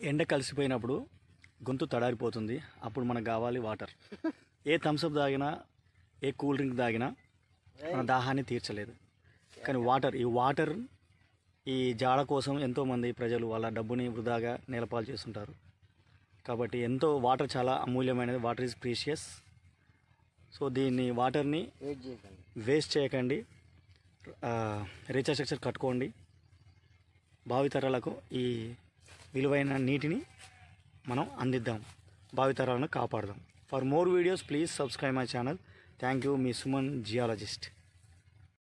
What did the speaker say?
ఎండ కలిసిపోయినప్పుడు గొంతు తడారిపోతుంది. అప్పుడు మనకు కావాలి వాటర్. ఏ థమ్స్అప్ తాగినా ఏ కూల్ డ్రింక్ తాగినా మన దాహాన్ని తీర్చలేదు. కానీ వాటర్ ఈ వాటర్ ఈ జాడ కోసం ఎంతోమంది ప్రజలు వాళ్ళ డబ్బుని వృధాగా నేలపాలు చేస్తుంటారు. కాబట్టి ఎంతో వాటర్ చాలా అమూల్యమైనది. Water is precious. సో దీన్ని వాటర్ని వేస్ట్ చేయకండి. రీఛార్జ్ స్ట్రక్చర్ కట్టుకోండి. భావితరాలకు ఈ విలువైన నీటిని మనం అందిద్దాం భావితరాలను కాపాడదాం. For more videos please subscribe my channel thank you me Suman geologist.